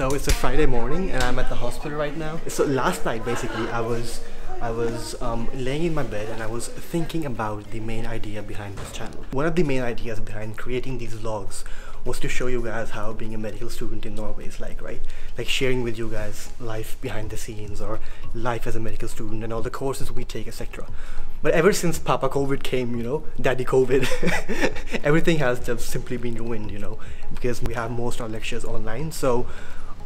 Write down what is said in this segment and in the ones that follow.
So it's a Friday morning and I'm at the hospital right now. So last night basically I was I was um, laying in my bed and I was thinking about the main idea behind this channel. One of the main ideas behind creating these vlogs was to show you guys how being a medical student in Norway is like, right? Like sharing with you guys life behind the scenes or life as a medical student and all the courses we take, etc. But ever since Papa COVID came, you know, Daddy COVID, everything has just simply been ruined, you know, because we have most of our lectures online. So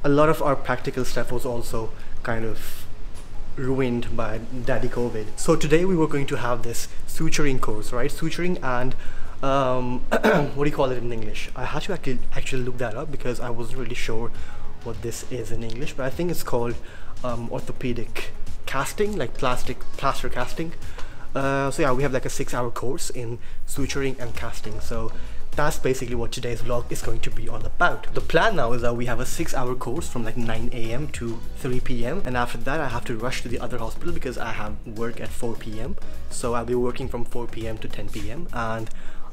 a lot of our practical stuff was also kind of ruined by Daddy COVID. So today we were going to have this suturing course, right? Suturing and um, what do you call it in English? I had to actually actually look that up because I wasn't really sure what this is in English, but I think it's called um, orthopedic casting, like plastic plaster casting. Uh, so yeah, we have like a six-hour course in suturing and casting. So that's basically what today's vlog is going to be all about. The plan now is that we have a six hour course from like 9 a.m. to 3 p.m. and after that I have to rush to the other hospital because I have work at 4 p.m. So I'll be working from 4 p.m. to 10 p.m. and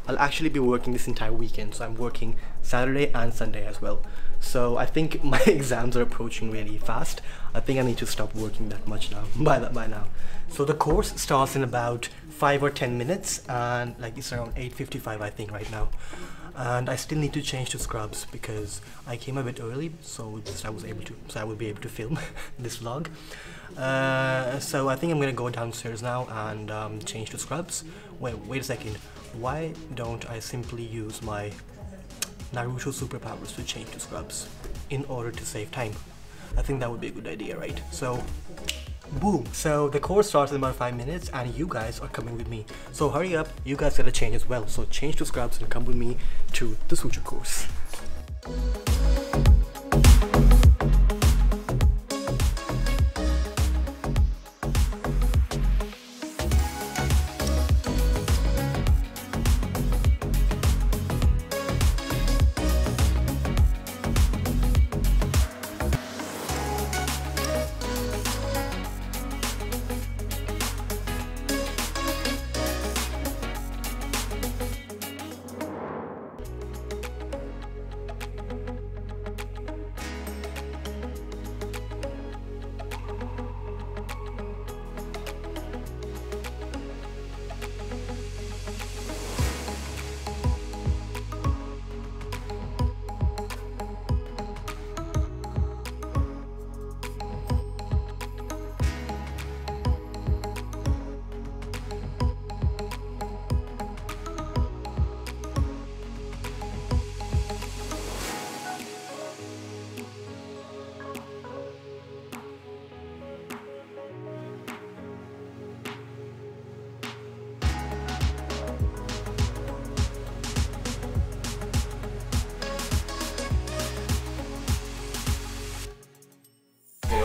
I'll actually be working this entire weekend so I'm working Saturday and Sunday as well so I think my exams are approaching really fast. I think I need to stop working that much now by that by now. So the course starts in about 5 or 10 minutes and like it's around 8.55 I think right now. And I still need to change to scrubs because I came a bit early so just I was able to so I will be able to film this vlog. Uh, so I think I'm gonna go downstairs now and um, change to scrubs. Wait wait a second. Why don't I simply use my Naruto superpowers to change to scrubs in order to save time? I think that would be a good idea, right? So, boom. So the course starts in about 5 minutes and you guys are coming with me. So hurry up, you guys gotta change as well. So change to scrubs and come with me to the suture course.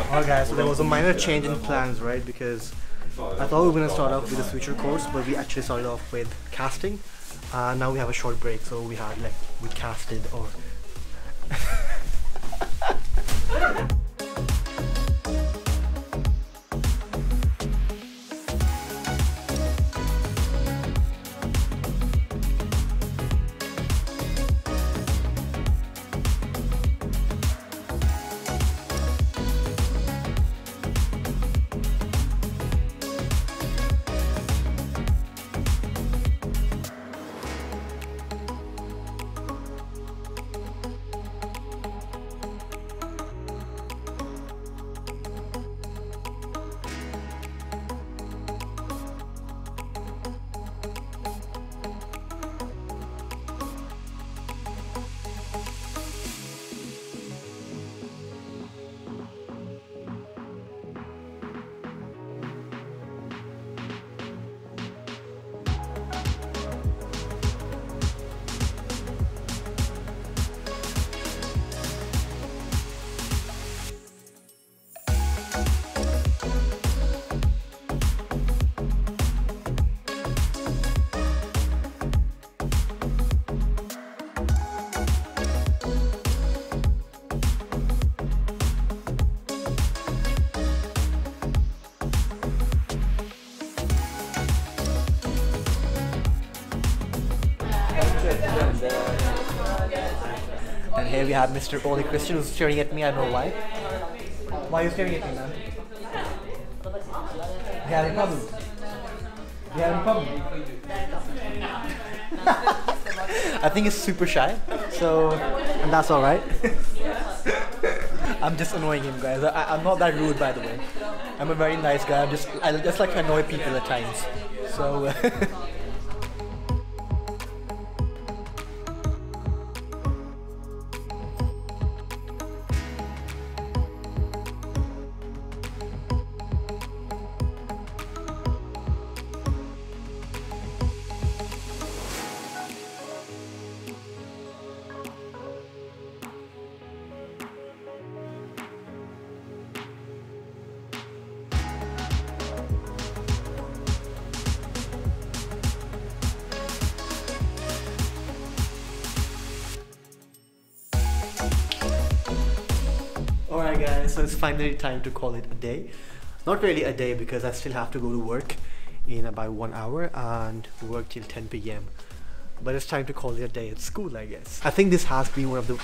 Alright guys, so there was a minor change in plans, right? Because I thought we were going to start off with the suture course, but we actually started off with casting. Uh, now we have a short break, so we had like, we casted or... And here we have Mr. Oli Christian who's staring at me. I don't know why. Why are you staring at me, man? You have any problem? You have any problem? I think he's super shy. So, and that's all right. I'm just annoying him, guys. I, I'm not that rude, by the way. I'm a very nice guy. I'm just I just like to annoy people at times. So. Guys, so it's finally time to call it a day. Not really a day because I still have to go to work in about one hour and work till 10 p.m. But it's time to call it a day at school, I guess. I think this has been one of the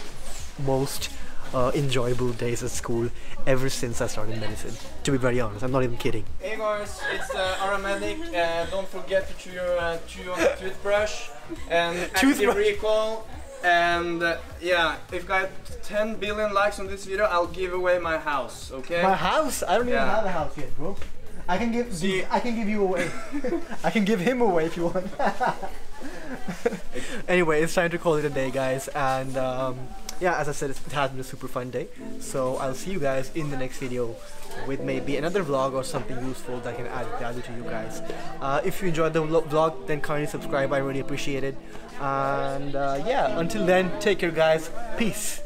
most uh, enjoyable days at school ever since I started medicine. To be very honest, I'm not even kidding. Hey guys, it's uh, ArhaMedic. Uh, don't forget to chew your uh, chew the toothbrush and Toothbrush. recall. And uh, yeah, if I got 10 billion likes on this video, I'll give away my house. Okay? My house? I don't even have a house yet, bro. I can give See- I can give you away. I can give him away if you want. anyway, it's time to call it a day, guys. And um, yeah, as I said, it has been a super fun day. So I'll see you guys in the next video with maybe another vlog or something useful that can add value to you guys. Uh, if you enjoyed the vlog, then kindly subscribe. I really appreciate it. And uh, yeah, until then, take care, guys. Peace.